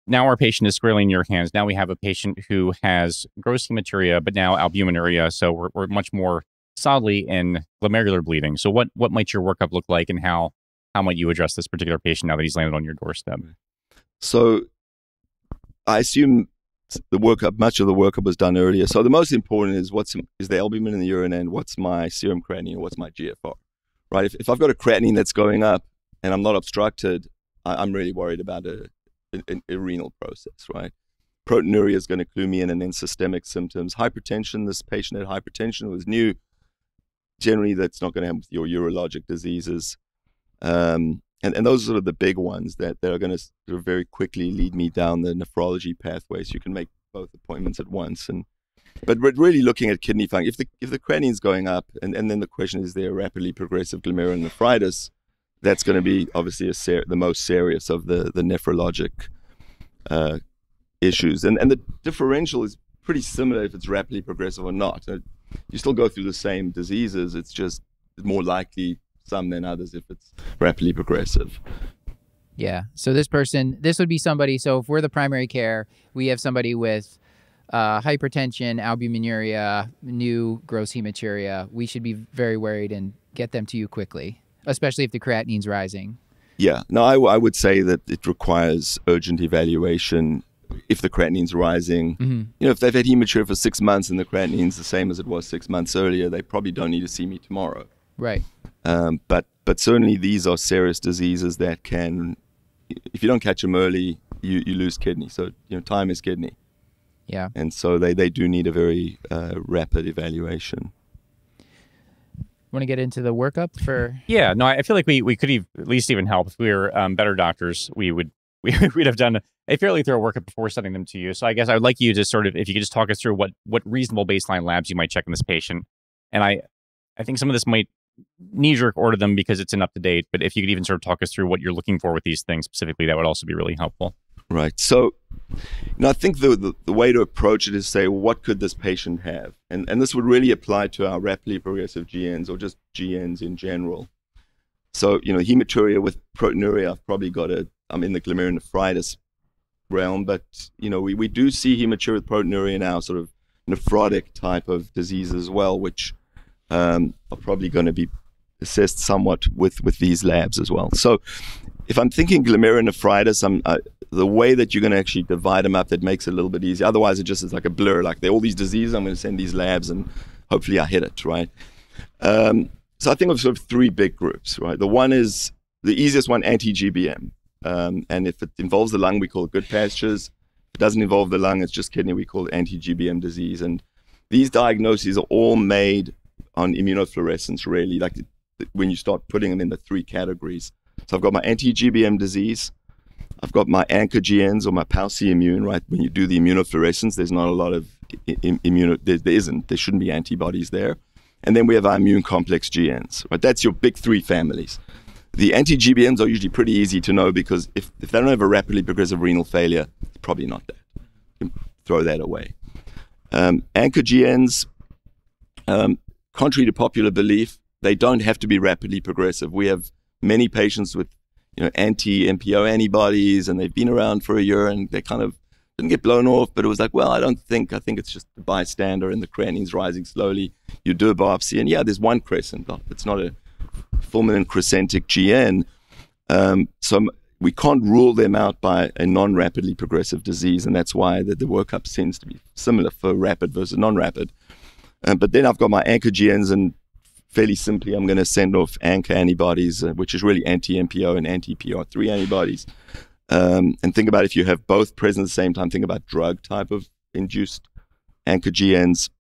now our patient is squarely in your hands. Now we have a patient who has gross hematuria, but now albuminuria. So we're, we're much more solidly in glomerular bleeding. So what what might your workup look like and how how might you address this particular patient now that he's landed on your doorstep? Mm. So I assume the workup, much of the workup was done earlier. So the most important is what's is the albumin in the urine and what's my serum creatinine, what's my GFR, right? If, if I've got a creatinine that's going up and I'm not obstructed, I, am really worried about a, a, a, renal process, right? Proteinuria is going to clue me in, and then systemic symptoms. Hypertension. This patient had hypertension it was new. Generally, that's not going to happen with your urologic diseases. Um, and, and those are sort of the big ones that, that are going to sort of very quickly lead me down the nephrology pathway. So you can make both appointments at once. And but we're really looking at kidney function. If the if the creatinine is going up, and, and then the question is there rapidly progressive glomerulonephritis, that's going to be obviously ser- the most serious of the the nephrologic uh, issues. And and the differential is pretty similar if it's rapidly progressive or not. Uh, you still go through the same diseases. It's just more likely some than others if it's rapidly progressive. Yeah. So this person, this would be somebody. So if we're the primary care, we have somebody with uh, hypertension, albuminuria, new gross hematuria. We should be very worried and get them to you quickly, especially if the creatinine's rising. Yeah. No, I, I would say that it requires urgent evaluation if the creatinine's rising. Mm-hmm. You know, if they've had hematuria for six months and the creatinine's the same as it was six months earlier, they probably don't need to see me tomorrow. Right. Um, but but certainly these are serious diseases that can, if you don't catch them early, you, you lose kidney. So you know, time is kidney, Yeah. and so they, they do need a very uh, rapid evaluation. Want to get into the workup for? Yeah, no, I feel like we we could ev- at least even help if we were um, better doctors. We would we would have done a fairly thorough workup before sending them to you. So I guess I would like you to sort of if you could just talk us through what what reasonable baseline labs you might check in this patient. And I I think some of this might knee jerk order them because it's an UpToDate. But if you could even sort of talk us through what you're looking for with these things specifically, that would also be really helpful. Right. So, you know, I think the, the, the way to approach it is say, what could this patient have? And, and this would really apply to our rapidly progressive GNs or just GNs in general. So, you know, hematuria with proteinuria, I've probably got a, I'm in the glomerulonephritis realm, but, you know, we, we do see hematuria with proteinuria in our sort of nephrotic type of disease as well, which um, are probably going to be assessed somewhat with, with these labs as well. So, if I'm thinking glomerulonephritis, I'm, uh, the way that you're going to actually divide them up that makes it a little bit easier. Otherwise, it just is like a blur. Like all these diseases. I'm going to send these labs, and hopefully, I hit it right. Um, so I think of sort of three big groups. Right. The one is the easiest one, anti-GBM, um, and if it involves the lung, we call it Goodpasture's. If it doesn't involve the lung, it's just kidney. We call it anti-GBM disease. And these diagnoses are all made on immunofluorescence. Really, like when you start putting them in the three categories. So I've got my anti-GBM disease. I've got my ANCA GNs or my pauci-immune, right? When you do the immunofluorescence, there's not a lot of immuno, there, there isn't, there shouldn't be antibodies there. And then we have our immune complex GNs, right? That's your big three families. The anti-GBMs are usually pretty easy to know because if, if they don't have a rapidly progressive renal failure, it's probably not that. Throw that away. Um, ANCA GNs, um, contrary to popular belief, they don't have to be rapidly progressive. We have many patients with you know anti-MPO antibodies, and they've been around for a year, and they kind of didn't get blown off. But it was like, well, I don't think. I think it's just the bystander, and the creatinine's rising slowly. You do a biopsy, and yeah, there's one crescent. It's not a fulminant crescentic GN. Um, so we can't rule them out by a non-rapidly progressive disease, and that's why the, the workup tends to be similar for rapid versus non-rapid. Um, but then I've got my ANCA GNs, and fairly simply, I'm going to send off ANCA antibodies, uh, which is really anti-MPO and anti-PR3 antibodies. Um, and think about if you have both present at the same time, think about drug type of induced ANCA GNs.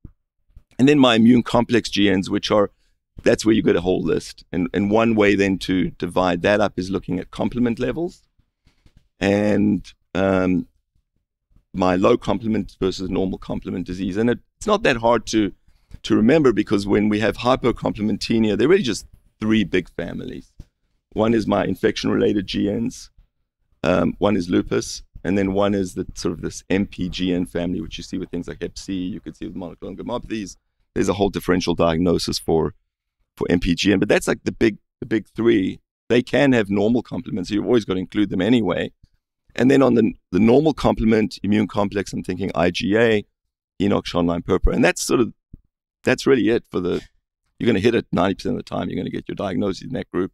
And then my immune complex GNs, which are, that's where you get a whole list. And, and one way then to divide that up is looking at complement levels. And um, my low complement versus normal complement disease. And it, it's not that hard to to remember because when we have hypercomplementemia, they're really just three big families. One is my infection-related GNs, um, one is lupus, and then one is the sort of this MPGN family, which you see with things like Hep C. You could see with monoclonal gammopathies. There's a whole differential diagnosis for for MPGN, but that's like the big the big three. They can have normal complements. So you've always got to include them anyway. And then on the the normal complement immune complex, I'm thinking IgA, Henoch-Schönlein purpura, and that's sort of that's really it for the you're going to hit it 90% of the time you're going to get your diagnosis in that group.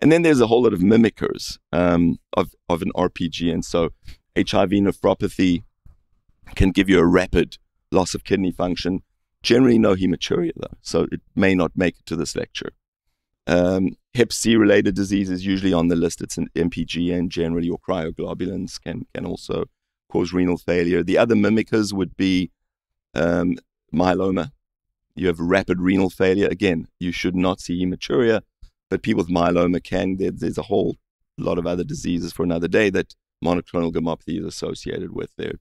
And then there's a whole lot of mimickers um, of, of an RPGN so hiv nephropathy can give you a rapid loss of kidney function generally no hematuria though so it may not make it to this lecture. Um, hep c related diseases usually on the list. It's an mpgn generally or cryoglobulins can, can also cause renal failure. The other mimickers would be um, myeloma you have rapid renal failure. Again, you should not see hematuria, but people with myeloma can. There, there's a whole lot of other diseases for another day that monoclonal gammopathy is associated with. There are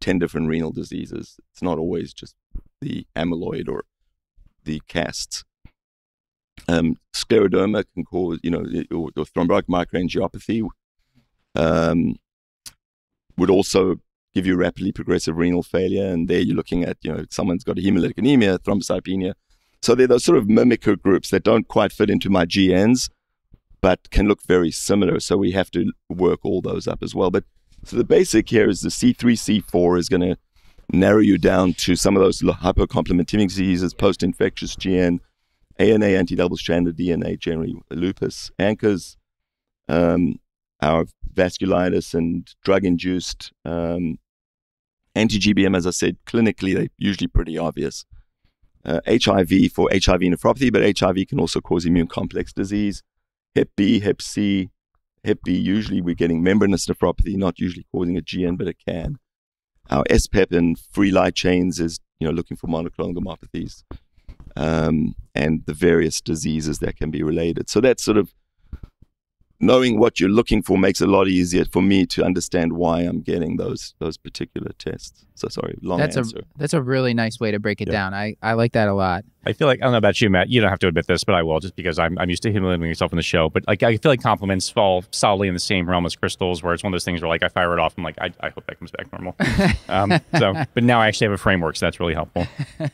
10 different renal diseases. It's not always just the amyloid or the casts. Um, scleroderma can cause, you know, or, or thrombotic microangiopathy um, would also give you rapidly progressive renal failure. And there you're looking at, you know, someone's got a hemolytic anemia, thrombocytopenia. So they're those sort of mimicker groups that don't quite fit into my GNs, but can look very similar. So we have to work all those up as well. But so the basic here is the C3, C4 is going to narrow you down to some of those hypercomplementarian diseases, post-infectious GN, ANA, anti-double-stranded DNA, generally lupus, ANCAs, um, our vasculitis and drug-induced um, anti-GBM, as I said, clinically they're usually pretty obvious. Uh, HIV for HIV nephropathy, but HIV can also cause immune complex disease. Hep B, Hep C, Hep B, usually we're getting membranous nephropathy, not usually causing a GN, but it can. Our SPEP and free light chains is, you know, looking for monoclonal gammopathies um, and the various diseases that can be related. So that's sort of knowing what you're looking for makes it a lot easier for me to understand why I'm getting those those particular tests. So sorry, long that's answer. a that's a really nice way to break it down. I, I like that a lot. I feel like I don't know about you, Matt. You don't have to admit this, but I will, just because I'm I'm used to humiliating myself on the show. But like I feel like complements fall solidly in the same realm as crystals, where it's one of those things where like I fire it off, I'm like I, I hope that comes back normal. um, so, but now I actually have a framework, so that's really helpful.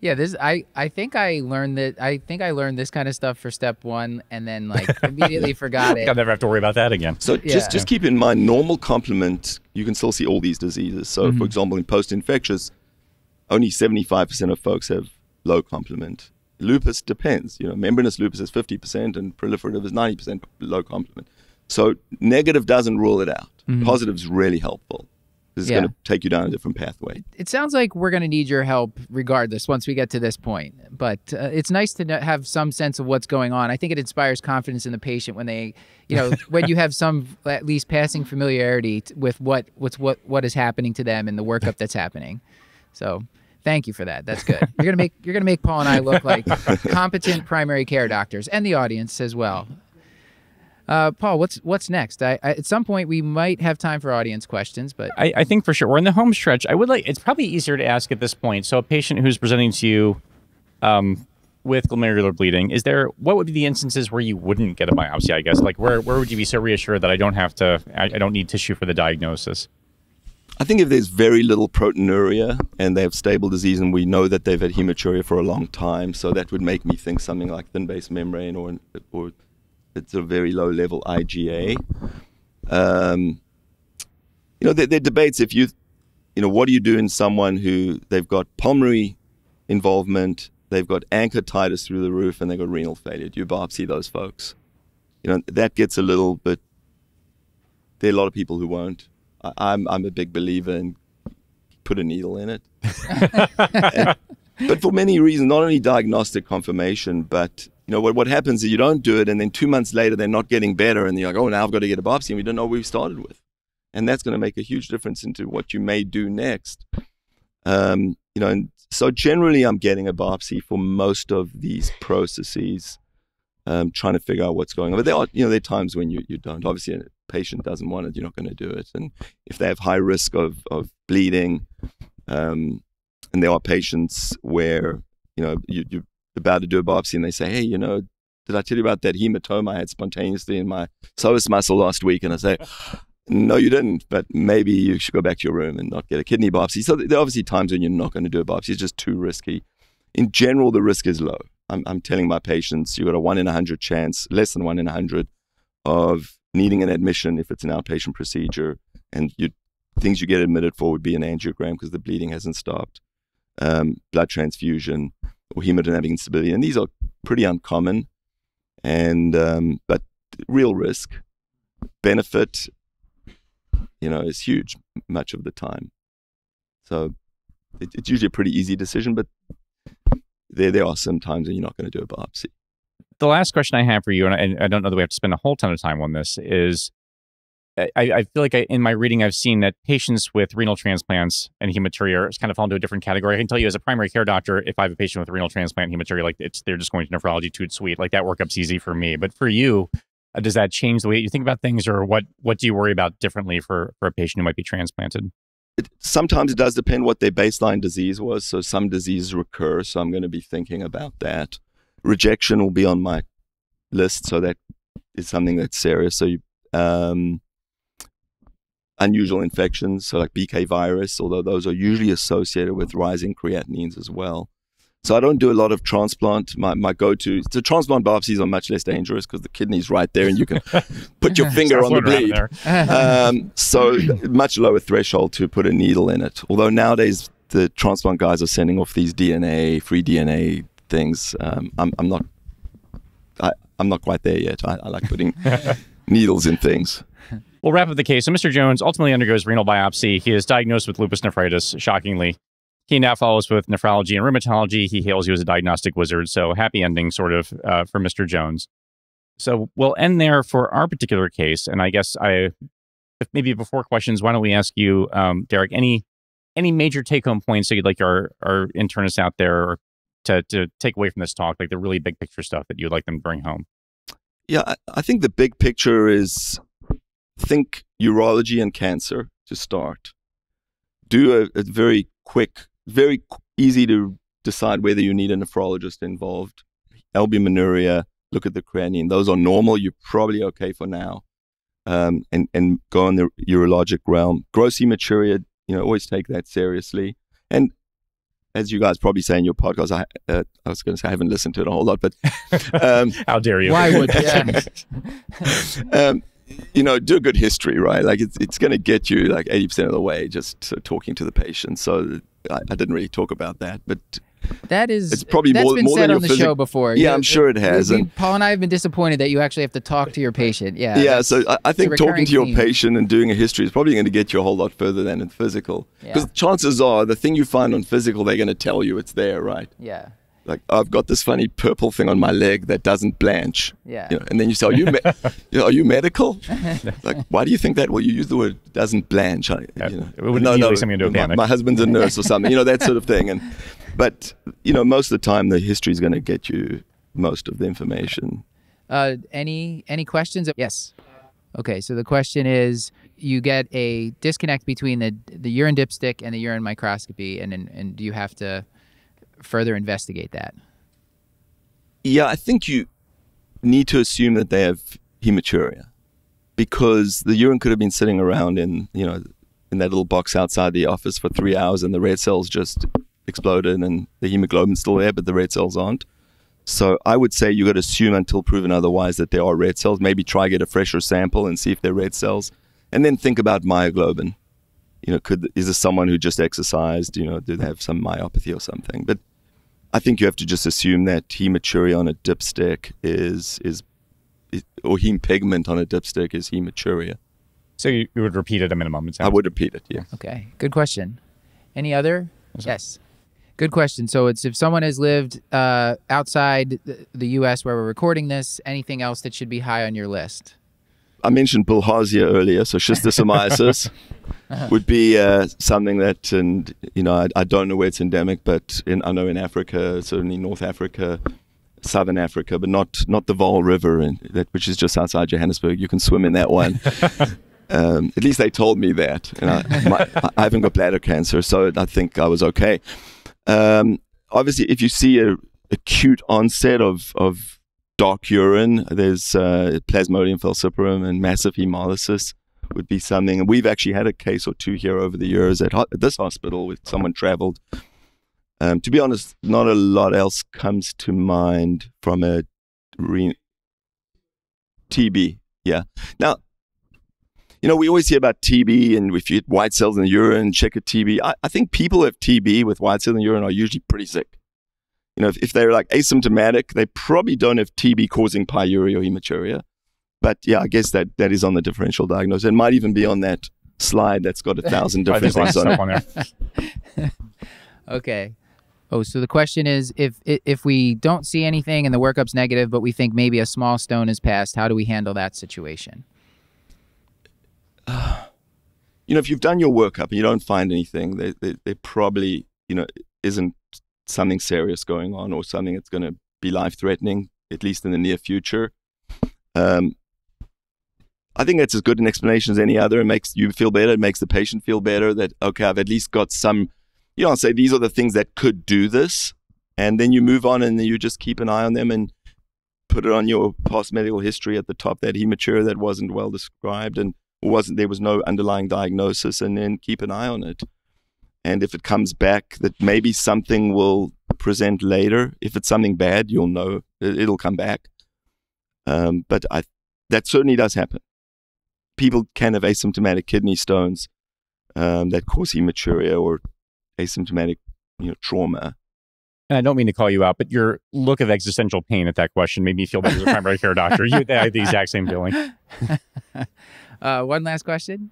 Yeah, this I I think I learned that I think I learned this kind of stuff for step one, and then like immediately forgot it. I'll never have to worry about that again. So Yeah. just just keep in mind, normal complement, you can still see all these diseases. So Mm-hmm. for example, in post-infectious, only 75% of folks have low complement. Lupus depends. You know, membranous lupus is 50% and proliferative is 90% low complement. So negative doesn't rule it out. Positive is really helpful. This is. Yeah. going to take you down a different pathway. It sounds like we're going to need your help regardless once we get to this point. But uh, it's nice to know, have some sense of what's going on. I think it inspires confidence in the patient when they, you know, when you have some at least passing familiarity t- with what what's what what is happening to them and the workup that's happening. So. Thank you for that. That's good. You're gonna make you're gonna make Paul and I look like competent primary care doctors, and the audience as well. Uh, Paul, what's what's next? I, I, at some point we might have time for audience questions, but I, I think for sure we're in the home stretch. I would like it's probably easier to ask at this point. So a patient who's presenting to you um, with glomerular bleeding, is there what would be the instances where you wouldn't get a biopsy? I guess like where where would you be so reassured that I don't have to I, I don't need tissue for the diagnosis? I think if there's very little proteinuria and they have stable disease and we know that they've had hematuria for a long time, so that would make me think something like thin base membrane or or it's a very low level IgA. Um, you know, there, there are debates if you, you know, what do you do in someone who they've got pulmonary involvement, they've got ANCA titers through the roof, and they've got renal failure? Do you biopsy those folks? You know, that gets a little bit. There are a lot of people who won't. I, I'm I'm a big believer in put a needle in it. And- but for many reasons, not only diagnostic confirmation, but you know what what happens is you don't do it, and then two months later they're not getting better, and you're like, oh, now I've got to get a biopsy, and we don't know what we started with, and that's going to make a huge difference into what you may do next. Um, you know, and so generally, I'm getting a biopsy for most of these processes, um, trying to figure out what's going on. But there are, you know, there are times when you, you don't. Obviously, a patient doesn't want it, you're not going to do it. And if they have high risk of of bleeding, um, and there are patients where you know you, you're about to do a biopsy and they say, hey, you know, did I tell you about that hematoma I had spontaneously in my psoas muscle last week? And I say, no, you didn't, but maybe you should go back to your room and not get a kidney biopsy. So there are obviously times when you're not going to do a biopsy. It's just too risky. In general, the risk is low. I'm, I'm telling my patients you've got a one in a hundred chance, less than one in a hundred, of needing an admission if it's an outpatient procedure. And you, things you get admitted for would be an angiogram because the bleeding hasn't stopped, um, blood transfusion, or hemodynamic instability. And these are pretty uncommon, and um, but real risk. Benefit you know, is huge much of the time. So it, it's usually a pretty easy decision, but there there are some times when you're not going to do a biopsy. The last question I have for you, and I, and I don't know that we have to spend a whole ton of time on this, is I, I feel like I, in my reading I've seen that patients with renal transplants and hematuria is kind of fall into a different category. I can tell you as a primary care doctor, if I have a patient with renal transplant hematuria, like it's they're just going to nephrology, toot sweet, like that workup's easy for me. But for you, uh, does that change the way you think about things, or what what do you worry about differently for for a patient who might be transplanted? It, sometimes it does depend what their baseline disease was. So some diseases recur, so I'm going to be thinking about that. Rejection will be on my list, so that is something that's serious. So you, um, unusual infections, so like BK virus, although those are usually associated with rising creatinines as well. So I don't do a lot of transplant. My, my go-to, the transplant biopsies are much less dangerous because the kidney's right there and you can put your finger on the bleed. Um, so much lower threshold to put a needle in it. Although nowadays the transplant guys are sending off these DNA, free DNA things. Um, I'm, I'm not, I, I'm not quite there yet. I, I like putting needles in things. We'll wrap up the case. So, Mr. Jones ultimately undergoes renal biopsy. He is diagnosed with lupus nephritis, shockingly. He now follows with nephrology and rheumatology. He hails you as a diagnostic wizard. So, happy ending, sort of, uh, for Mr. Jones. So, we'll end there for our particular case. And I guess I, if maybe before questions, why don't we ask you, um, Derek, any any major take home points that you'd like our, our internists out there to, to take away from this talk, like the really big picture stuff that you'd like them to bring home? Yeah, I, I think the big picture is think urology and cancer to start. Do a, a very quick, very qu- easy to decide whether you need a nephrologist involved. Albuminuria, look at the creatinine. Those are normal. You're probably okay for now. Um, and, and go in the urologic realm. Gross hematuria, you know, always take that seriously. And as you guys probably say in your podcast, I, uh, I was going to say I haven't listened to it a whole lot, but um, How dare you? Why would yeah. um, you know, do a good history, right? Like it's it's going to get you like eighty percent of the way just talking to the patient. So I, I didn't really talk about that, but That is It's probably that's more- been more said than on the physic- show before. Yeah, I'm sure it has, we- Paul and I have been disappointed that you actually have to talk to your patient. Yeah. yeah. So I, I think talking to your theme. patient and doing a history is probably going to get you a whole lot further than in physical. Because Yeah. chances are the thing you find on physical, they're going to tell you it's there, right? Yeah. Like I've got this funny purple thing on my leg that doesn't blanch. Yeah. You know, and then you say, "Are you, me- you know, are you medical?" like, why do you think that? Well, you use the word "doesn't blanch." I, Yeah, you know, it would immediately send me into a my, panic. my husband's a nurse or something, you know, that sort of thing. And but you know, most of the time, the history is going to get you most of the information. Uh, any any questions? Yes. Okay, so the question is, you get a disconnect between the the urine dipstick and the urine microscopy, and and, and do you have to further investigate that? Yeah, I think you need to assume that they have hematuria because the urine could have been sitting around in, you know, in that little box outside the office for three hours and the red cells just exploded and the hemoglobin's still there, but the red cells aren't. So I would say you got to assume until proven otherwise that there are red cells. Maybe try get a fresher sample and see if they're red cells, and then think about myoglobin. You know, could is this someone who just exercised? You know, do they have some myopathy or something? But I think you have to just assume that hematuria on a dipstick is is, is or heme pigment on a dipstick is hematuria. So you, you would repeat it a minimum. It I would repeat it. Yeah. Okay, good question. Any other? Yes. Good question. So it's if someone has lived uh, outside the, the U.S. where we're recording this, anything else that should be high on your list? I mentioned bilharzia earlier, so schistosomiasis would be uh, something that, and you know, I, I don't know where it's endemic, but in, I know in Africa, certainly North Africa, Southern Africa, but not not the Vaal River, and that which is just outside Johannesburg. You can swim in that one. um, at least they told me that, and I, my, I haven't got bladder cancer, so I think I was okay. Um, obviously, if you see a acute onset of of dark urine, there's uh, Plasmodium falciparum and massive hemolysis would be something. And we've actually had a case or two here over the years at, ho- at this hospital with someone traveled. Um, to be honest, not a lot else comes to mind from a re- TB. Yeah. Now, you know, we always hear about TB and if you get white cells in the urine, check a TB. I, I think people who have TB with white cells in the urine are usually pretty sick. You know, if, if they're like asymptomatic, they probably don't have TB causing pyuria or hematuria. But yeah, I guess that, that is on the differential diagnosis. It might even be on that slide that's got a thousand different there's things on it. there. Okay. Oh, so the question is if if we don't see anything and the workup's negative, but we think maybe a small stone is passed, how do we handle that situation? you know, if you've done your workup and you don't find anything, there, there, there probably, you know, isn't something serious going on or something that's going to be life threatening, at least in the near future. Um, I think that's as good an explanation as any other. It makes you feel better. It makes the patient feel better that, okay, I've at least got some, you know, I'll say these are the things that could do this. And then you move on and you just keep an eye on them and put it on your past medical history at the top, that hematuria that wasn't well described and wasn't there was no underlying diagnosis and then keep an eye on it and if it comes back that maybe something will present later. If it's something bad, you'll know it, it'll come back. Um, but I, that certainly does happen. People can have asymptomatic kidney stones um, that cause hematuria or asymptomatic you know, trauma. And I don't mean to call you out, but your look of existential pain at that question made me feel better as a primary care doctor. You had the exact same feeling. uh, one last question.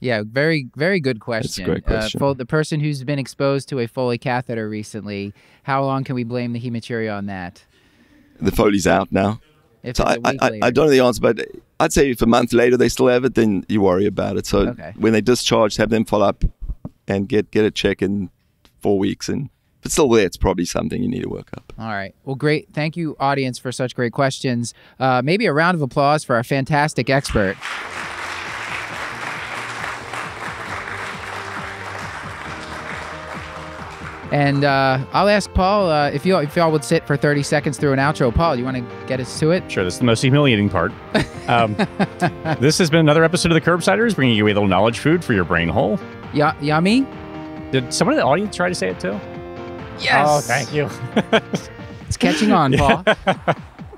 Yeah, very, very good question. That's a great question. Uh, the person who's been exposed to a Foley catheter recently, how long can we blame the hematuria on that? The Foley's out now. If So it's I, a week I, later. I don't know the answer, but I'd say if a month later they still have it, then you worry about it. So Okay. when they discharge, have them follow up and get get a check in four weeks. And if it's still there, it's probably something you need to work up. All right. Well, great. Thank you, audience, for such great questions. Uh, maybe a round of applause for our fantastic expert. And uh, I'll ask Paul uh, if you if y'all would sit for 30 seconds through an outro. Paul, you want to get us to it? Sure, this is the most humiliating part. Um, this has been another episode of the Curbsiders, bringing you a little knowledge food for your brain hole. Yeah, yummy. Did someone in the audience try to say it too? Yes. Oh, thank you. It's catching on, Paul.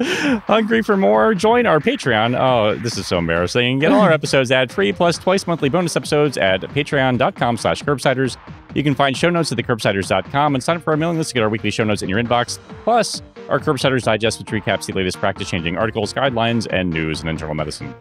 Hungry for more? Join our Patreon. Oh, this is so embarrassing. Get all our episodes ad-free, plus twice monthly bonus episodes at patreon.com slash curbsiders. You can find show notes at thecurbsiders.com and sign up for our mailing list to get our weekly show notes in your inbox, plus our Curbsiders Digest, which recaps the latest practice-changing articles, guidelines, and news in internal medicine.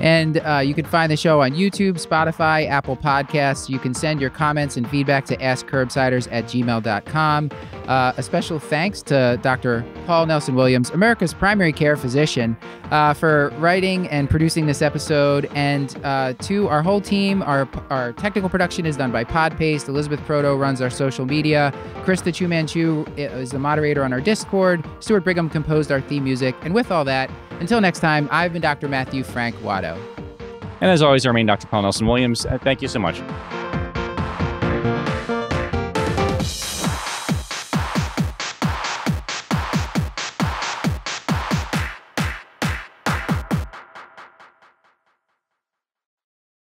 And uh, you can find the show on YouTube, Spotify, Apple Podcasts. You can send your comments and feedback to askcurbsiders at gmail.com. Uh, a special thanks to Dr. Paul Nelson Williams, America's primary care physician, uh, for writing and producing this episode. And uh, to our whole team, our, our technical production is done by PodPaste. Elizabeth Proto runs our social media. Krista Chu Manchu is the moderator on our Discord. Stuart Brigham composed our theme music. And with all that, until next time, I've been Dr. Matthew Frank Watto. And as always, our main Dr. Paul Nelson Williams, uh, thank you so much.